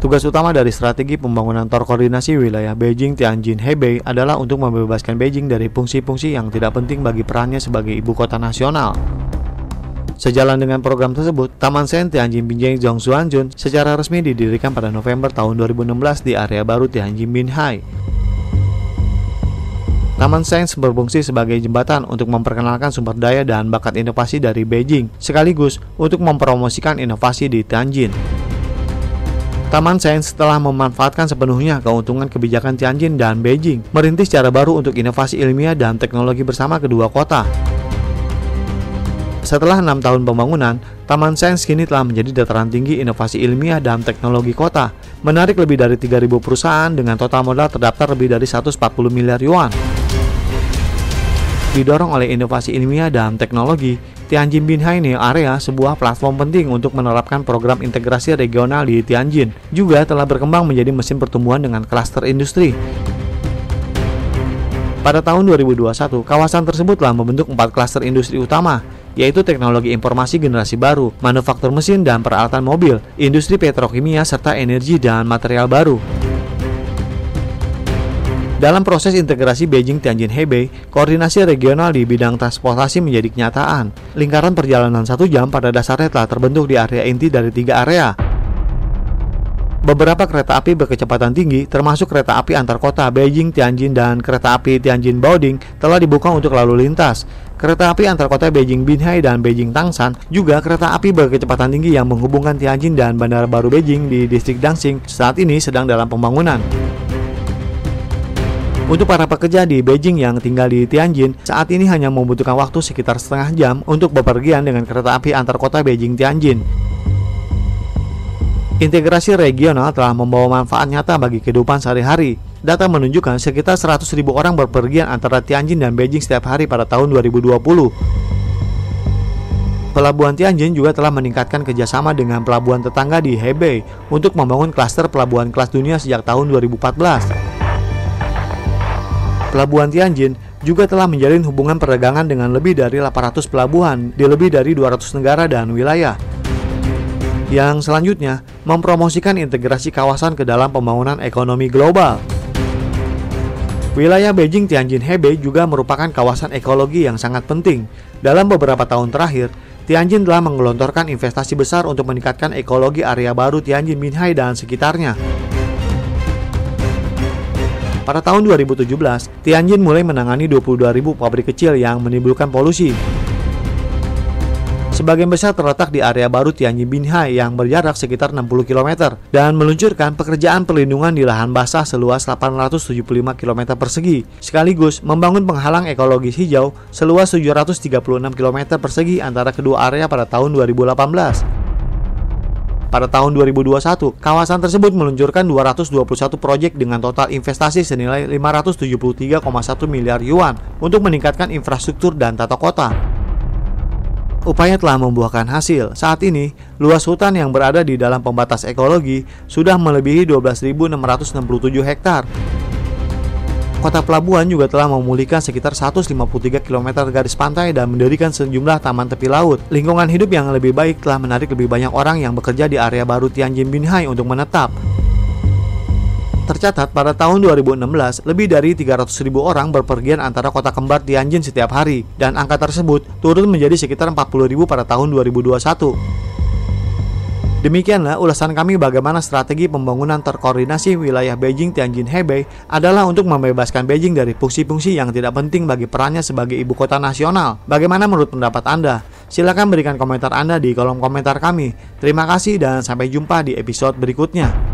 Tugas utama dari strategi pembangunan terkoordinasi wilayah Beijing, Tianjin, Hebei adalah untuk membebaskan Beijing dari fungsi-fungsi yang tidak penting bagi perannya sebagai ibu kota nasional. Sejalan dengan program tersebut, Taman Sen Tianjin Binjai Zhongzuanjun secara resmi didirikan pada November tahun 2016 di area baru Tianjin Binhai. Taman Sains berfungsi sebagai jembatan untuk memperkenalkan sumber daya dan bakat inovasi dari Beijing, sekaligus untuk mempromosikan inovasi di Tianjin. Taman Sains telah memanfaatkan sepenuhnya keuntungan kebijakan Tianjin dan Beijing, merintis cara baru untuk inovasi ilmiah dan teknologi bersama kedua kota. Setelah enam tahun pembangunan, Taman Sains kini telah menjadi dataran tinggi inovasi ilmiah dan teknologi kota, menarik lebih dari 3.000 perusahaan dengan total modal terdaftar lebih dari 140 miliar yuan. Didorong oleh inovasi ilmiah dan teknologi, Tianjin Binhai Neo Area sebuah platform penting untuk menerapkan program integrasi regional di Tianjin, juga telah berkembang menjadi mesin pertumbuhan dengan klaster industri. Pada tahun 2021, kawasan tersebut telah membentuk empat klaster industri utama, yaitu teknologi informasi generasi baru, manufaktur mesin dan peralatan mobil, industri petrokimia, serta energi dan material baru. Dalam proses integrasi Beijing-Tianjin Hebei, koordinasi regional di bidang transportasi menjadi kenyataan. Lingkaran perjalanan satu jam pada dasarnya telah terbentuk di area inti dari tiga area. Beberapa kereta api berkecepatan tinggi, termasuk kereta api antar kota Beijing, Tianjin, dan kereta api Tianjin Baoding, telah dibuka untuk lalu lintas. Kereta api antar kota Beijing Binhai dan Beijing Tangshan, juga kereta api berkecepatan tinggi yang menghubungkan Tianjin dan Bandara Baru Beijing di distrik Daxing saat ini sedang dalam pembangunan. Untuk para pekerja di Beijing yang tinggal di Tianjin, saat ini hanya membutuhkan waktu sekitar setengah jam untuk bepergian dengan kereta api antar kota Beijing-Tianjin. Integrasi regional telah membawa manfaat nyata bagi kehidupan sehari-hari. Data menunjukkan sekitar 100.000 orang berpergian antara Tianjin dan Beijing setiap hari pada tahun 2020. Pelabuhan Tianjin juga telah meningkatkan kerjasama dengan pelabuhan tetangga di Hebei untuk membangun klaster pelabuhan kelas dunia sejak tahun 2014. Pelabuhan Tianjin juga telah menjalin hubungan perdagangan dengan lebih dari 800 pelabuhan di lebih dari 200 negara dan wilayah. Yang selanjutnya, mempromosikan integrasi kawasan ke dalam pembangunan ekonomi global. Wilayah Beijing Tianjin Hebei juga merupakan kawasan ekologi yang sangat penting. Dalam beberapa tahun terakhir, Tianjin telah menggelontorkan investasi besar untuk meningkatkan ekologi area baru Tianjin Minhai dan sekitarnya. Pada tahun 2017, Tianjin mulai menangani 22.000 pabrik kecil yang menimbulkan polusi. Sebagian besar terletak di area baru Tianjin Binhai yang berjarak sekitar 60 km dan meluncurkan pekerjaan perlindungan di lahan basah seluas 875 km persegi, sekaligus membangun penghalang ekologis hijau seluas 736 km persegi antara kedua area pada tahun 2018. Pada tahun 2021, kawasan tersebut meluncurkan 221 proyek dengan total investasi senilai 573,1 miliar yuan untuk meningkatkan infrastruktur dan tata kota. Upaya telah membuahkan hasil. Saat ini, luas hutan yang berada di dalam pembatas ekologi sudah melebihi 12.667 hektar Kota Pelabuhan juga telah memulihkan sekitar 153 km garis pantai dan mendirikan sejumlah taman tepi laut. Lingkungan hidup yang lebih baik telah menarik lebih banyak orang yang bekerja di area baru Tianjin Binhai untuk menetap. Tercatat pada tahun 2016, lebih dari 300.000 orang berpergian antara kota kembar Tianjin setiap hari, dan angka tersebut turun menjadi sekitar 40.000 pada tahun 2021. Demikianlah ulasan kami bagaimana strategi pembangunan terkoordinasi wilayah Beijing Tianjin Hebei adalah untuk membebaskan Beijing dari fungsi-fungsi yang tidak penting bagi perannya sebagai ibu kota nasional. Bagaimana menurut pendapat Anda? Silahkan berikan komentar Anda di kolom komentar kami. Terima kasih dan sampai jumpa di episode berikutnya.